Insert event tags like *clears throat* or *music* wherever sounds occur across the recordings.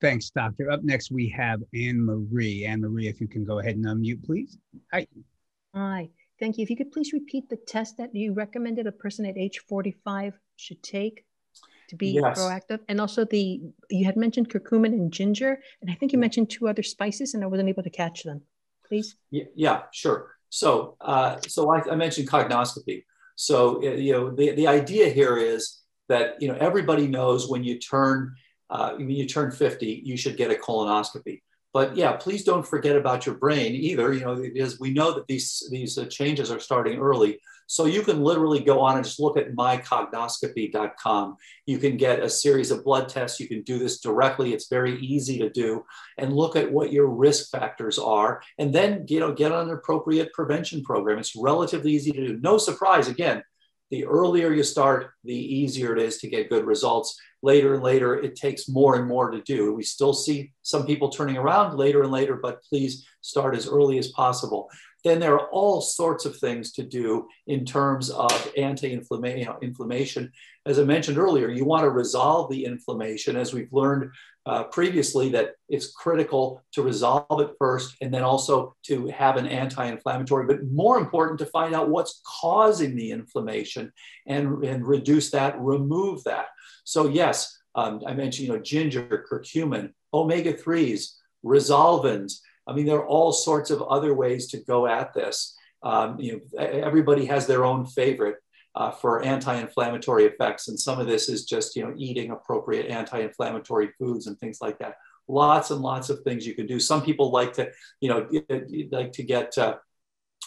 Thanks, Doctor. Up next, we have Anne Marie. Anne Marie, if you can go ahead and unmute, please. Hi. Hi. Thank you. If you could please repeat the test that you recommended a person at age 45 should take to be yes. proactive. And also the you had mentioned curcumin and ginger, and I think you mentioned two other spices, and I wasn't able to catch them. Please. Yeah, yeah sure. So, uh, so I, I mentioned cognoscopy. So, you know, the, the idea here is that you know everybody knows when you turn uh, when you turn 50, you should get a colonoscopy. But yeah, please don't forget about your brain either. You know, because we know that these these uh, changes are starting early. So you can literally go on and just look at mycognoscopy.com. You can get a series of blood tests. You can do this directly. It's very easy to do, and look at what your risk factors are, and then you know get on an appropriate prevention program. It's relatively easy to do. No surprise, again, the earlier you start, the easier it is to get good results. Later and later, it takes more and more to do. We still see some people turning around later and later, but please start as early as possible. Then there are all sorts of things to do in terms of anti-inflammation. As I mentioned earlier, you want to resolve the inflammation, as we've learned uh, previously that it's critical to resolve it first and then also to have an anti-inflammatory but more important to find out what's causing the inflammation and, and reduce that remove that. So yes um, i mentioned you know ginger curcumin omega-3s resolvins i mean there are all sorts of other ways to go at this. Um, you know everybody has their own favorite uh, for anti-inflammatory effects. And some of this is just, you know, eating appropriate anti-inflammatory foods and things like that. Lots and lots of things you can do. Some people like to, you know, like to get uh,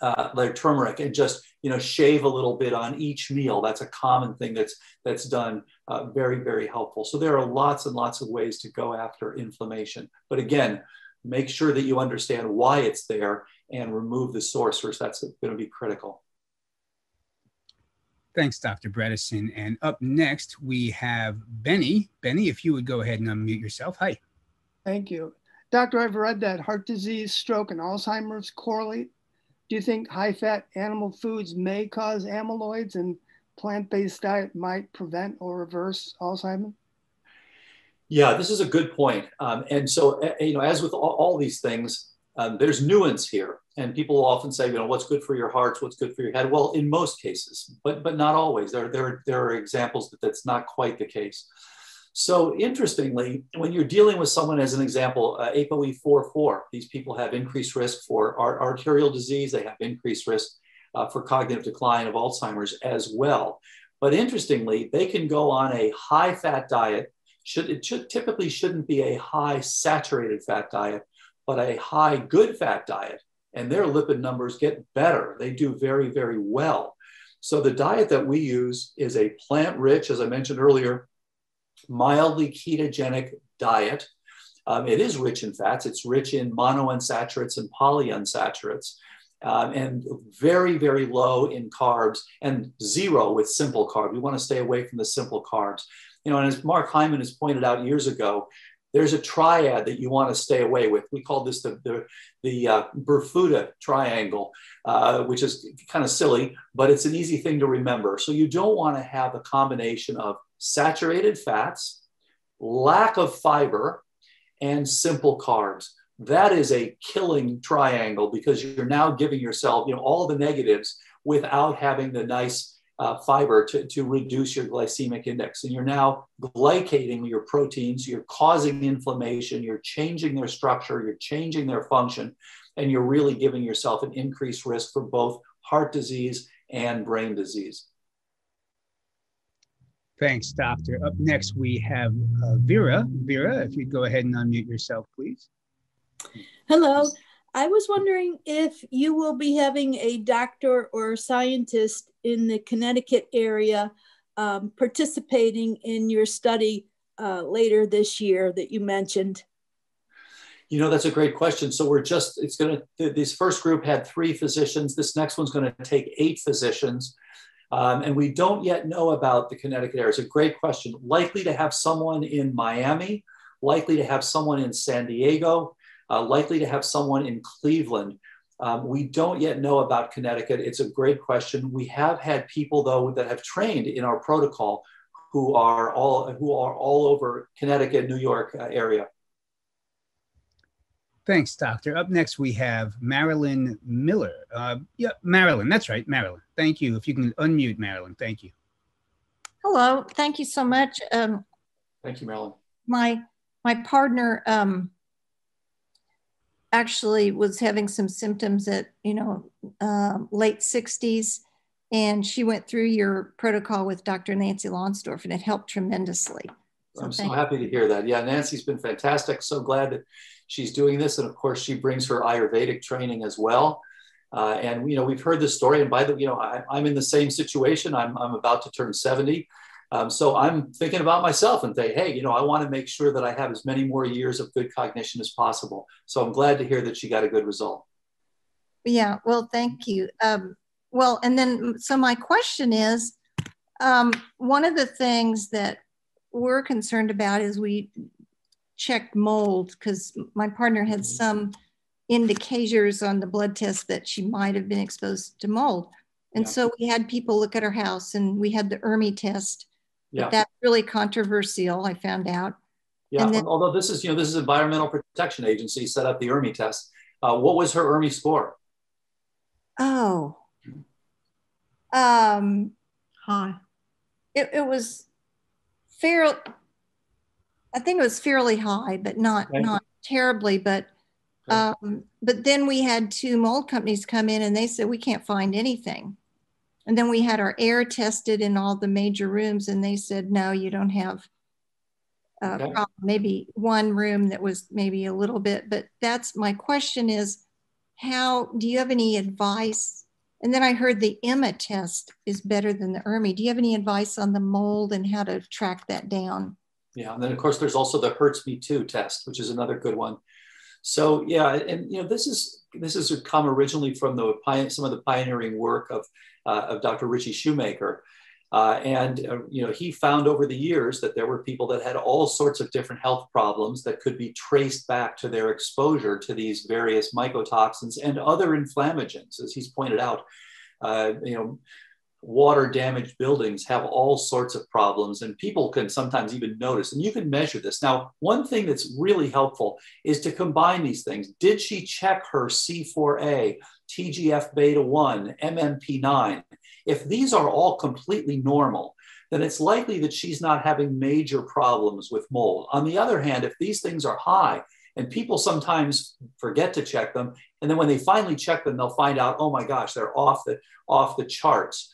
uh, like turmeric and just, you know, shave a little bit on each meal. That's a common thing that's that's done. Uh, very, very helpful. So there are lots and lots of ways to go after inflammation. But again, make sure that you understand why it's there and remove the source, first. that's going to be critical. Thanks, Dr. Bredesen. And up next, we have Benny. Benny, if you would go ahead and unmute yourself. Hi. Thank you. Doctor, I've read that heart disease, stroke, and Alzheimer's correlate. Do you think high fat animal foods may cause amyloids and plant based diet might prevent or reverse Alzheimer's? Yeah, this is a good point. Um, and so, you know, as with all, all these things, um, there's nuance here. And people often say, you know, what's good for your hearts, what's good for your head? Well, in most cases, but, but not always. There, there, there are examples that that's not quite the case. So interestingly, when you're dealing with someone, as an example, uh, ApoE44, these people have increased risk for arterial disease. They have increased risk uh, for cognitive decline of Alzheimer's as well. But interestingly, they can go on a high fat diet. Should, it should, typically shouldn't be a high saturated fat diet, but a high good fat diet, and their lipid numbers get better. They do very, very well. So the diet that we use is a plant rich, as I mentioned earlier, mildly ketogenic diet. Um, it is rich in fats. It's rich in monounsaturates and polyunsaturates. Um, and very, very low in carbs and zero with simple carbs. We want to stay away from the simple carbs. You know, and as Mark Hyman has pointed out years ago, there's a triad that you want to stay away with. We call this the, the, the uh, Bermuda triangle, uh, which is kind of silly, but it's an easy thing to remember. So you don't want to have a combination of saturated fats, lack of fiber, and simple carbs. That is a killing triangle because you're now giving yourself, you know, all the negatives without having the nice uh, fiber to, to reduce your glycemic index. And you're now glycating your proteins, you're causing inflammation, you're changing their structure, you're changing their function, and you're really giving yourself an increased risk for both heart disease and brain disease. Thanks, doctor. Up next, we have uh, Vera. Vera, if you'd go ahead and unmute yourself, please. Hello. I was wondering if you will be having a doctor or scientist in the Connecticut area um, participating in your study uh, later this year that you mentioned. You know, that's a great question. So we're just, it's going to, this first group had three physicians. This next one's going to take eight physicians. Um, and we don't yet know about the Connecticut area. It's a great question. Likely to have someone in Miami, likely to have someone in San Diego, uh, likely to have someone in Cleveland. Um, we don't yet know about Connecticut. It's a great question. We have had people though that have trained in our protocol who are all who are all over Connecticut, New York uh, area. Thanks, doctor. Up next, we have Marilyn Miller. Uh, yeah, Marilyn, that's right, Marilyn. Thank you. If you can unmute Marilyn, thank you. Hello, thank you so much. Um, thank you, Marilyn. My my partner um, actually was having some symptoms at you know uh, late 60s, and she went through your protocol with Dr. Nancy Lonsdorf, and it helped tremendously. So I'm so happy to hear that. Yeah, Nancy's been fantastic. So glad that she's doing this. And of course, she brings her Ayurvedic training as well. Uh, and, you know, we've heard this story. And by the way, you know, I, am in the same situation. I'm, I'm about to turn 70. Um, so I'm thinking about myself and say, hey, you know, I want to make sure that I have as many more years of good cognition as possible. So I'm glad to hear that she got a good result. Yeah, well, thank you. Um, well, and then, so my question is um, one of the things that we're concerned about is we checked mold because my partner had mm-hmm. some indicators on the blood test that she might have been exposed to mold. And yeah. so we had people look at her house and we had the ERMI test. Yeah. that's really controversial, I found out. Yeah, then, although this is, you know, this is Environmental Protection Agency set up the ERMI test. Uh, what was her ERMI score? Oh, um, high. It, it was fairly, I think it was fairly high, but not not terribly. But um, but then we had two mold companies come in and they said we can't find anything. And then we had our air tested in all the major rooms, and they said no, you don't have. Uh, okay. Maybe one room that was maybe a little bit, but that's my question is, how do you have any advice? And then I heard the EMMA test is better than the ERMI. Do you have any advice on the mold and how to track that down? Yeah, and then of course there's also the HERTSMI-2 test, which is another good one. So yeah, and you know this is this has come originally from the some of the pioneering work of uh, of Dr. Richie Shoemaker, uh, and uh, you know he found over the years that there were people that had all sorts of different health problems that could be traced back to their exposure to these various mycotoxins and other inflammagens, as he's pointed out. Uh, you know, water damaged buildings have all sorts of problems and people can sometimes even notice and you can measure this. Now one thing that's really helpful is to combine these things. Did she check her c4a tgf beta 1 mmp9 if these are all completely normal then it's likely that she's not having major problems with mold. On the other hand if these things are high and people sometimes forget to check them and then when they finally check them they'll find out oh my gosh they're off the off the charts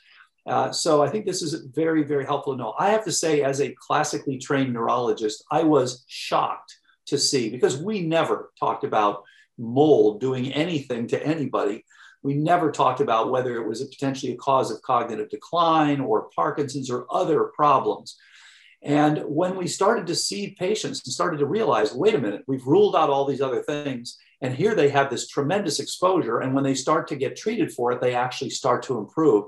uh, so I think this is very, very helpful to know. I have to say, as a classically trained neurologist, I was shocked to see because we never talked about mold doing anything to anybody. We never talked about whether it was a potentially a cause of cognitive decline or Parkinson's or other problems. And when we started to see patients and started to realize, wait a minute, we've ruled out all these other things. And here they have this tremendous exposure. And when they start to get treated for it, they actually start to improve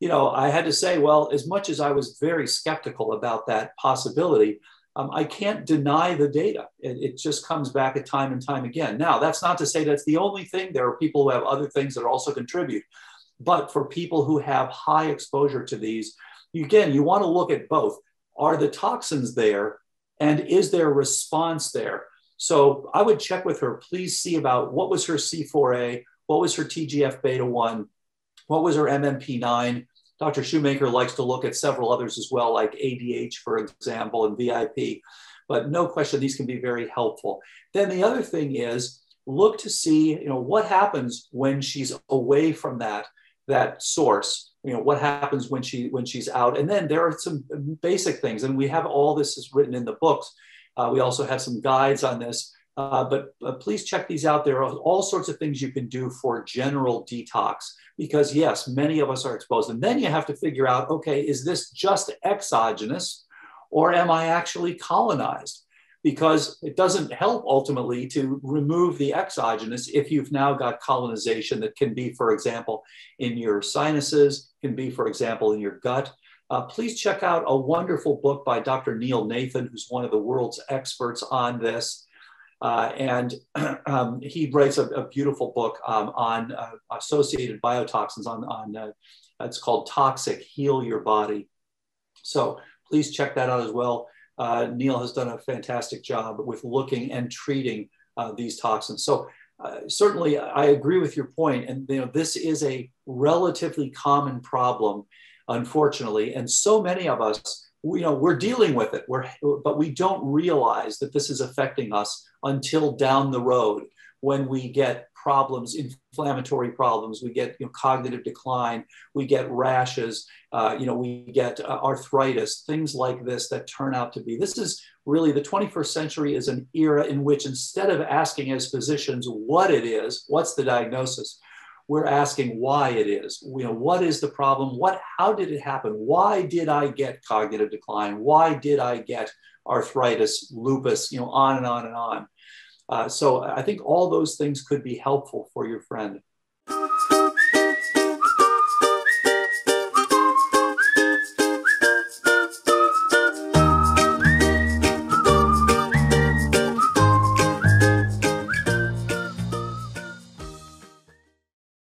you know, I had to say, well, as much as I was very skeptical about that possibility, um, I can't deny the data. It, it, just comes back at time and time again. Now, that's not to say that's the only thing. There are people who have other things that also contribute. But for people who have high exposure to these, again, you want to look at both. Are the toxins there? And is there a response there? So I would check with her, please see about what was her C4A, what was her TGF beta 1, what was her MMP9? Dr. Shoemaker likes to look at several others as well, like ADH, for example, and VIP. But no question, these can be very helpful. Then the other thing is look to see, you know, what happens when she's away from that, that source. You know, what happens when she when she's out. And then there are some basic things, and we have all this is written in the books. Uh, we also have some guides on this. Uh, but please check these out. There are all sorts of things you can do for general detox because, yes, many of us are exposed. And then you have to figure out okay, is this just exogenous or am I actually colonized? Because it doesn't help ultimately to remove the exogenous if you've now got colonization that can be, for example, in your sinuses, can be, for example, in your gut. Uh, please check out a wonderful book by Dr. Neil Nathan, who's one of the world's experts on this. Uh, and *clears throat* um, he writes a, a beautiful book um, on uh, associated biotoxins on, on uh, it's called Toxic, Heal Your Body. So please check that out as well. Uh, Neil has done a fantastic job with looking and treating uh, these toxins. So uh, certainly I agree with your point. And you know, this is a relatively common problem, unfortunately. And so many of us, you know, we're dealing with it, we're, but we don't realize that this is affecting us until down the road when we get problems, inflammatory problems, we get you know, cognitive decline, we get rashes, uh, you know, we get uh, arthritis, things like this that turn out to be. This is really the 21st century is an era in which instead of asking as physicians what it is, what's the diagnosis, we're asking why it is. You know, what is the problem? What, how did it happen? Why did I get cognitive decline? Why did I get arthritis, lupus, you know, on and on and on. Uh, so I think all those things could be helpful for your friend.